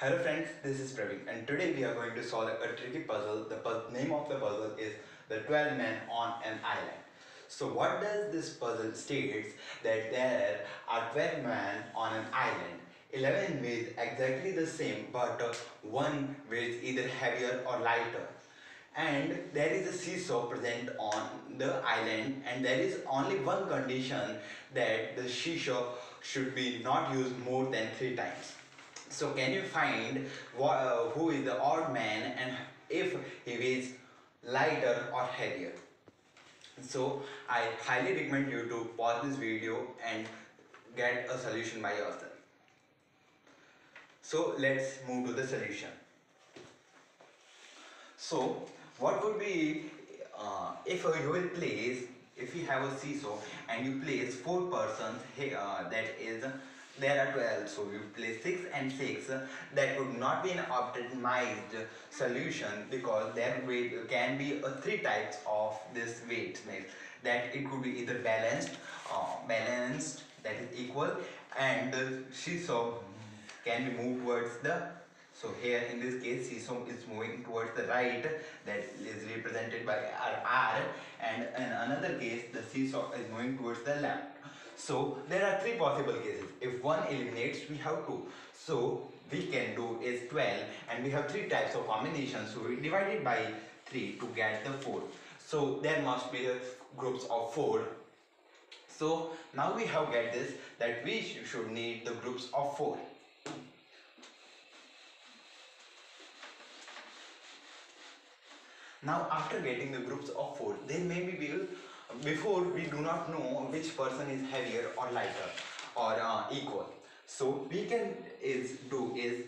Hello friends, this is Praveen and today we are going to solve a tricky puzzle. The pu- name of the puzzle is The 12 Men on an Island. So what does this puzzle states that there are 12 men on an island. 11 weighs exactly the same but one weighs either heavier or lighter. And there is a seesaw present on the island and there is only one condition that the seesaw should be not used more than 3 times. So can you find uh, who is the odd man and if he is lighter or heavier? So I highly recommend you to pause this video and get a solution by yourself. So let's move to the solution. So what would be uh, if you will place if you have a seesaw and you place four persons here uh, that is there are 12 so you place 6 and 6 uh, that would not be an optimized solution because there can be three types of this weight that it could be either balanced uh, balanced that is equal and the seesaw can be moved towards the so here in this case seesaw is moving towards the right that is represented by R, R and in another case the seesaw is moving towards the left. So there are three possible cases. If one eliminates we have two. So we can do is 12 and we have three types of combinations. So we divide it by 3 to get the 4. So there must be groups of 4 so now we have get this that we should need the groups of 4 Now, after getting the groups of four, then maybe we will, before we do not know which person is heavier or lighter or uh, equal. So we can is do is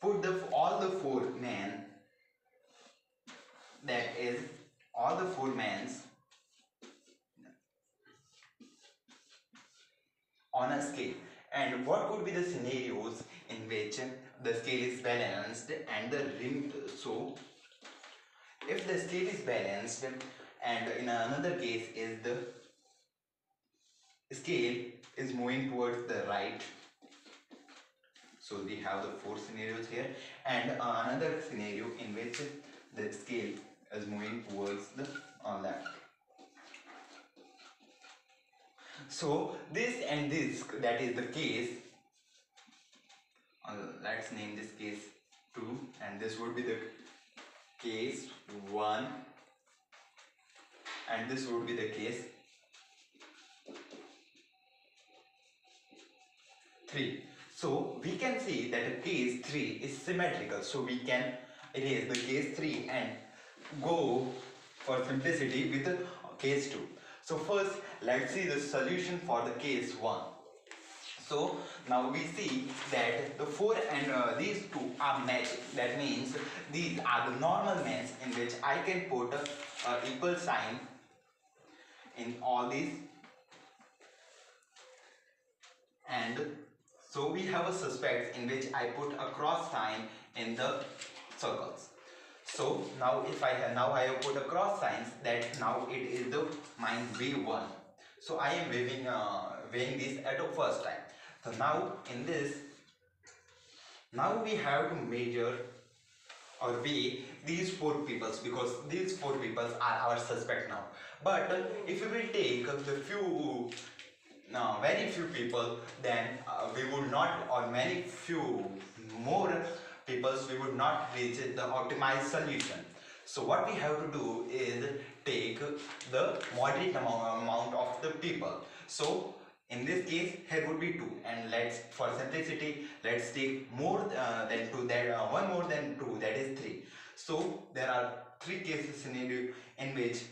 put the all the four men that is all the four men's on a scale and what could be the scenarios in which the scale is balanced and the rim so if the scale is balanced and in another case is the scale is moving towards the right. So we have the four scenarios here. And another scenario in which the scale is moving towards the uh, left. So this and this that is the case. Uh, let's name this case 2 and this would be the case 1 and this would be the case. 3 so we can see that the case 3 is symmetrical. So we can erase the case 3 and go for simplicity with the case 2 so first let's see the solution for the case 1 so now we see that the four and uh, these two are matching. That means these are the normal means in which I can put a, a equal sign in all these. And so we have a suspect in which I put a cross sign in the circles. So now if I have now I have put a cross signs that now it is the mine V1. So I am weighing uh, weighing this at the first time. So now in this, now we have to measure or weigh these four peoples because these four peoples are our suspect now. But if we will take the few, no, very few people, then uh, we would not, or many few more peoples, we would not reach the optimized solution. So what we have to do is take the moderate amount of the people. So in this case here would be 2 and let's for simplicity let's take more uh, than 2 that uh, one more than 2 that is 3 so there are three cases scenario in which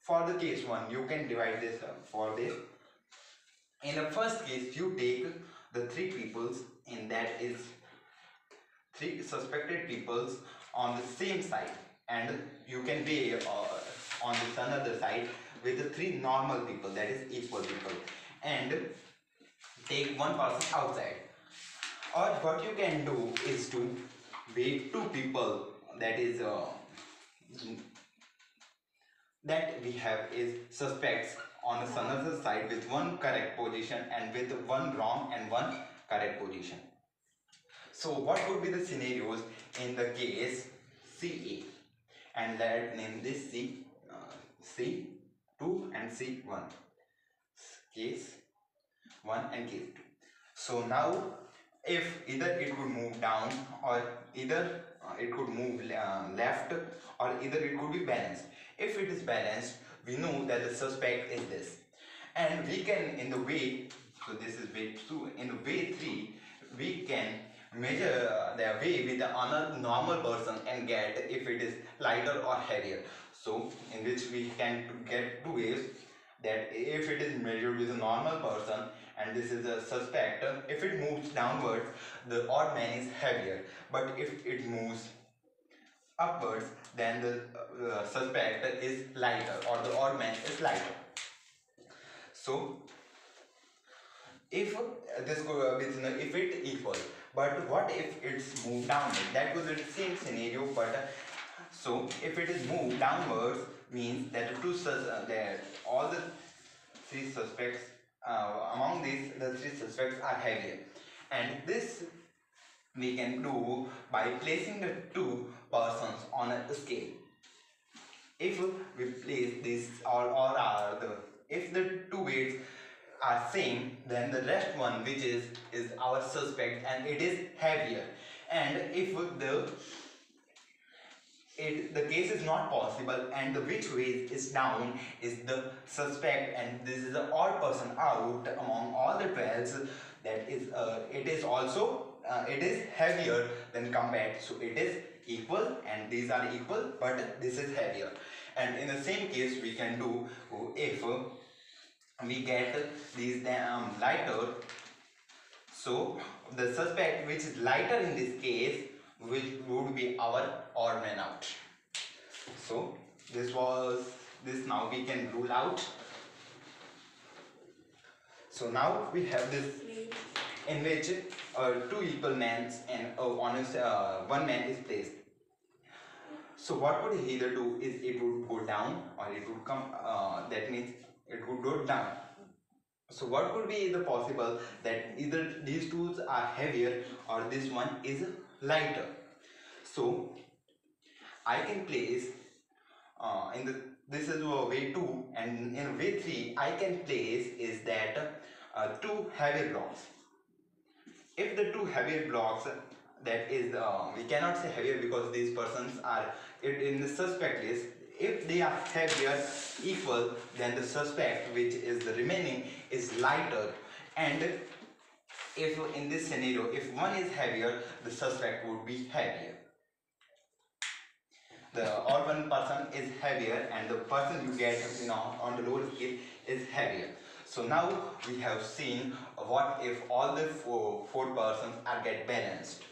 for the case 1 you can divide this uh, for this in the first case you take the three peoples and that is three suspected peoples on the same side. And you can weigh uh, on this another side with the three normal people that is equal people and take one person outside. Or what you can do is to weigh two people. That is uh, that we have is suspects on the another side with one correct position and with one wrong and one correct position. So what would be the scenarios in the case CA and let name this C uh, C2 and C1 case 1 and case 2 so now if either it could move down or either uh, it could move uh, left or either it could be balanced. If it is balanced we know that the suspect is this. And we can in the way so this is way 2 in the way 3 we can measure uh, the way with another normal person and get if it is lighter or heavier. So in which we can get two ways that if it is measured with a normal person and this is a suspect if it moves downwards the odd man is heavier. But if it moves upwards then the uh, suspect is lighter or the odd man is lighter. So if this go with if it equal but what if it's moved downward? That was the same scenario but uh, so if it is moved downwards means that two uh, that all the three suspects uh, among these the three suspects are heavier and this we can do by placing the two persons on a scale. If we place this or, or the if the two weights are same then the rest one which is is our suspect and it is heavier. And if the it the case is not possible and the which weight is down is the suspect and this is the odd person out among all the 12 that is uh, it is also uh, it is heavier than compared. So it is equal and these are equal but this is heavier. And in the same case we can do if we get these um, lighter so the suspect which is lighter in this case which would be our odd man out. So this was this now we can rule out. So now we have this in which uh, two equal men and uh, on a, uh, one man is placed. So what would he either do is it would go down or it would come uh, that means it would go down. So what could be the possible that either these tools are heavier or this one is lighter. So I can place uh, in the this is way 2 and in way 3 I can place is that uh, two heavy blocks. If the two heavier blocks that is uh, we cannot say heavier because these persons are in the suspect list if they are heavier equal then the suspect which is the remaining is lighter. And if in this scenario if one is heavier the suspect would be heavier. The odd one person is heavier and the person you get you know on the lower scale is heavier. So now we have seen what if all the four, four persons are get balanced.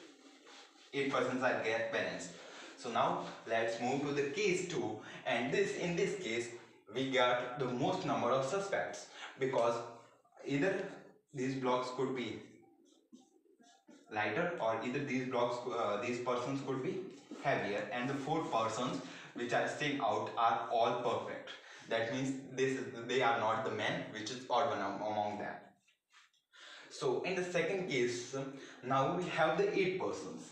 Eight persons are get balanced. So now let's move to the case 2 and this in this case we got the most number of suspects because either these blocks could be lighter or either these blocks uh, these persons could be heavier. And the four persons which are staying out are all perfect. That means this they are not the men which is odd one among them. So in the second case now we have the eight persons.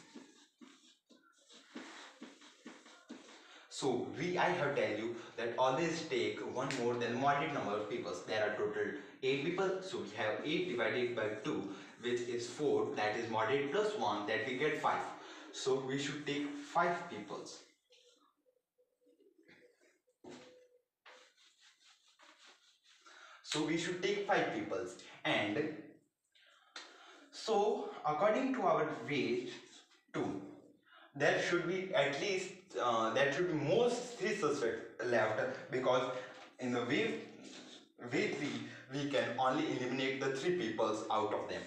So we I have tell you that always take one more than moderate number of people. There are total 8 people. So we have 8 divided by 2 which is 4 that is moderate plus 1 that we get 5. So we should take 5 peoples. So we should take 5 peoples and so according to our weight 2 there should be at least uh, there should be most three suspects left because in the wave wave 3 we can only eliminate the three peoples out of them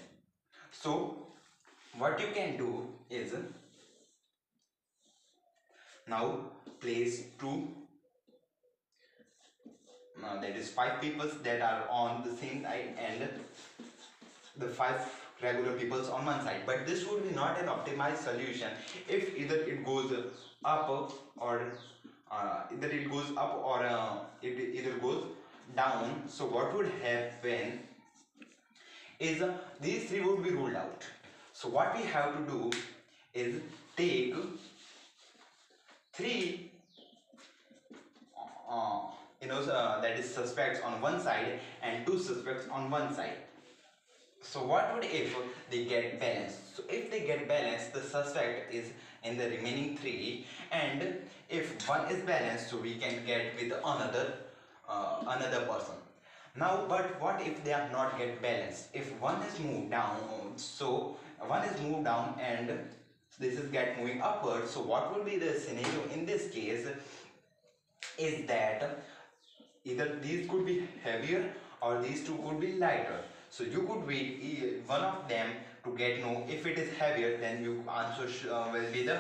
so what you can do is now place two now that is five peoples that are on the same side and the five regular peoples on one side. But this would be not an optimized solution if either it goes up or uh, either it goes up or uh, it either goes down. So what would happen is uh, these three would be ruled out. So what we have to do is take three uh, you know uh, that is suspects on one side and two suspects on one side. So what would if they get balanced? So if they get balanced the suspect is in the remaining three and if one is balanced so we can get with another uh, another person now but what if they are not get balanced? If one is moved down so one is moved down and this is get moving upward so what will be the scenario in this case is that either these could be heavier or these two could be lighter. So you could e- one of them to get know if it is heavier then you answer uh, will be the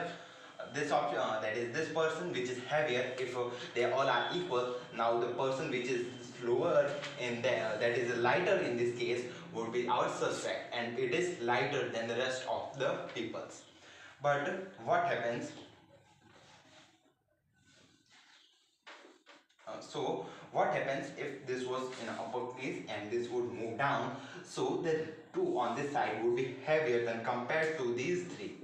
this option uh, that is this person which is heavier if uh, they all are equal now the person which is slower in there that is lighter in this case would be our suspect and it is lighter than the rest of the peoples. But what happens? Uh, so what happens if this was in upper case and this would move down? So the two on this side would be heavier than compared to these three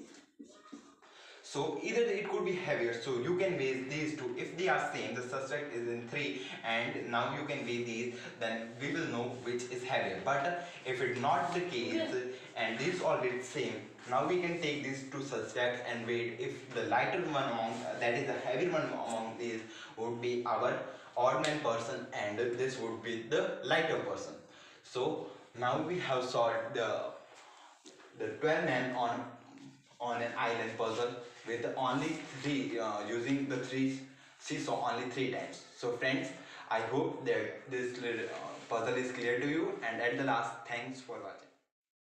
so either it could be heavier. So you can weigh these two. If they are same the suspect is in three and now you can weigh these then we will know which is heavier. But if it's not the case and these all is same now we can take these two suspects and weigh if the lighter one among that is the heavier one among these would be our odd man person and this would be the lighter person. So now we have solved the the 12 men on on an island puzzle with only three uh, using the three seesaw only three times. So friends i hope that this uh, puzzle is clear to you. And at the last thanks for watching